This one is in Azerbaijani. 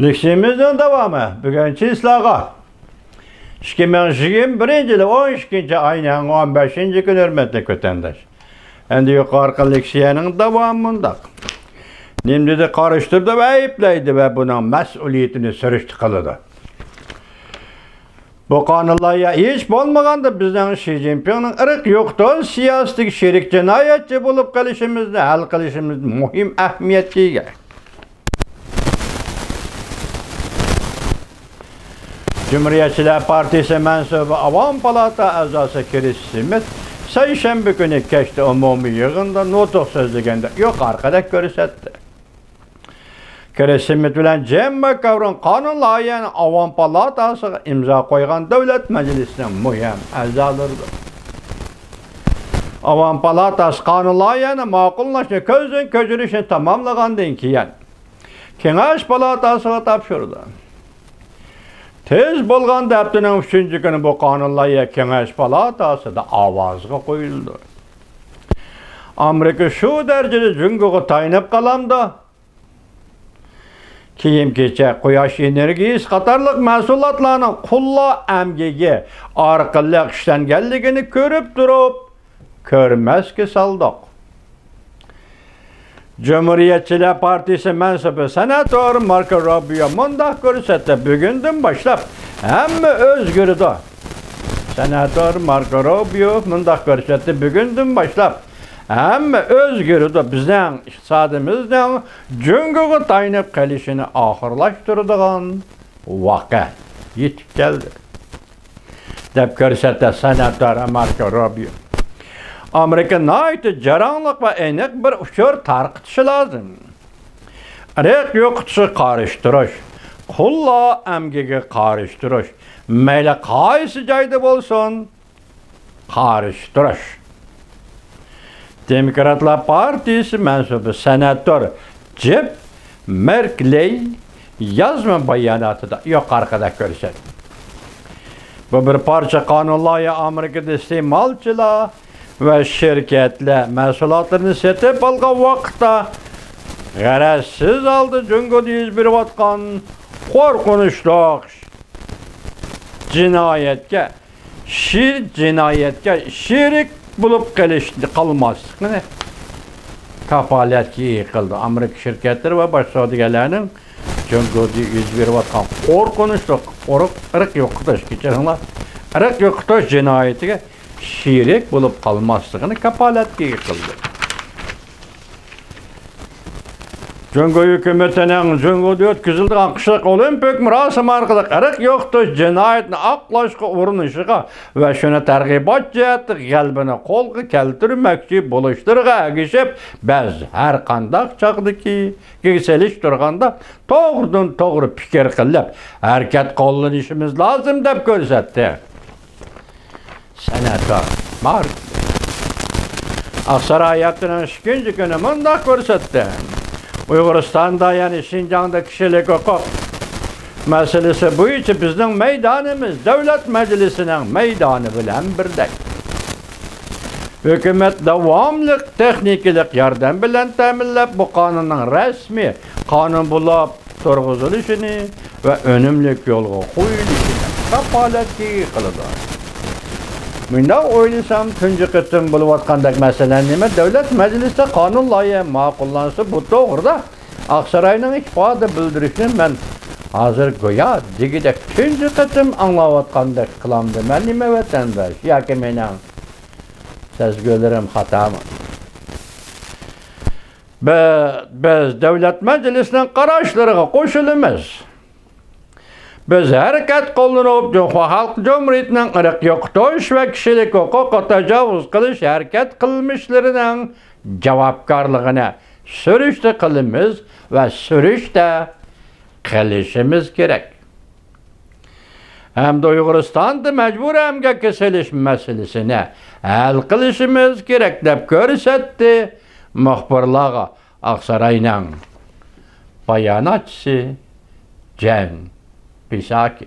Lüksimizin devamı bugünkü islaha. 2021 yılı 12. ayının 15. gün hürmetli kötendaş. Endi yukarı leksiyanın devamında. Nimdi de karıştırdı ve ayıplaydı ve buna mesuliyetini sürüştü kılıdı. Bu kanunlarya hiç bolmaganda bizden Xi Jinping'in ırk yoktu siyastik şerik cinayetçi bulup kalışımızda hal kılışımız muhim ehemmiyetliye. Cumhuriyetçiler Partisi mensubu Avam Palata azası Chris Smith Seyşembe günü keçti umumi yığında notuk sözlüğünde yok arkadaş görüsetti. Chris Smith bilen Cem McGovern kanun layığını Avam Palatası imza koygan devlet meclisinin mühim azalarıdır. Avam Palatası kanun layığını makullaşını közün köcürüşünü tamamlagandan keyin Kengaş Palatasıga tapşırdı. Тез болған әптінің үшінші күні бұл қанылайы кеңес палатасы да авазға қойылды. Америка шу дәржеді жүнгіғы тайынып қаламды. Кейім кече қояш энергиес қатарлық мәсулатланың құлла әмгеге арқылық үштен көріп тұрып, көрмәске салдық. Cumhuriyetçiler Partisi mensubu senatör Marco Rubio mundak görsetti bugündün başlap hem özgürü de. Senatör Marco Rubio mundak görsetti bugündün başlap hem özgürü de bizden iktisadimizden cüngüğü taynıp kalışını ahırlaştırdığın vaka yetip geldi. Dep görsetti senatör Marco Rubio. Amerika naytı caranlık ve enek bir uçur tarqıtışı lazım. Rek yokutusu karıştırış. Kulla emgigi karıştırış. Meyle qaysı cayda bolsun karıştırış. Demokratlar Partisi mensubu senatör Jeb Merkley yazma bayanatı yok arkada görüşer. Bu bir parça kanunlayı Amerika'da istemalçılar ve şirketle məsulatlarını setip alğan vaxtda Gərəzsiz aldı cüngülü yüz bir vatqan qorqunuşluq. Cinayətə, şir cinayətə şirik bulub qəlişdi qalmaz. Nə? Kafalət ki yıqıldı. Amerika şirkətləri və baş savdigərlərinin cüngülü yüz bir vatqan qorqunuşluq, qoruq, ırıq yoxutuş keçirinlər. Irıq yoxutuş cinayətə ширек болып қалмастығын капалатке қылды Жөнгө өкмөтүнүн жөнгөдү өткүзүлдү акшык Олимпик мурасы маркылык ырык жокту жинайатын аклашкы урунушуга ва шуну таргибат жааты калбини колго келтирмекчи болуштурга her kandak çakdı ki чагдыки кеңселиш турганда тогурдун тогуру пикир кылып kolun лазым деп Senata Mark Aksara hayatının ikinci günü bunda kursattı. Uyguristan'da yani Şincan'da kişilik hukuk meselesi bu için bizim meydanımız devlet meclisinin meydanı bilen birdek. Hükümet devamlı teknikilik yardım bilen teminlep bu kanunun resmi kanun bulup turguzuluşunu ve önümlük yolu koyuluşunu kapalet kılırlar. Munda o'ylasam tunji qitim bo'layotgandek masala nima? Davlat majlisida qonun loyiha ma'qullansa bu to'g'rida Aqsaroyning ifoda bildirishini men hozir go'yo degidek tunji qitim anglayotgandek qilamdi. Men nima vatandosh yoki mening sezgilarim xatomi? Biz davlat majlisining qarashlariga qo'shilamiz. Biz harakat qo'llanib Jumhur Xalq Cumhuriyatining irq yo'qotish va kishilik huquqqa tajovuz qilish harakat qilmishlarining javobgarligini surishda qilimiz va surishda qilishimiz kerak. Hamda Uyg'uristonda majbur emgak kesilish masalasini hal qilishimiz kerak deb ko'rsatdi muxbirlarga Aqsaroyning bayonotchisi पिशा के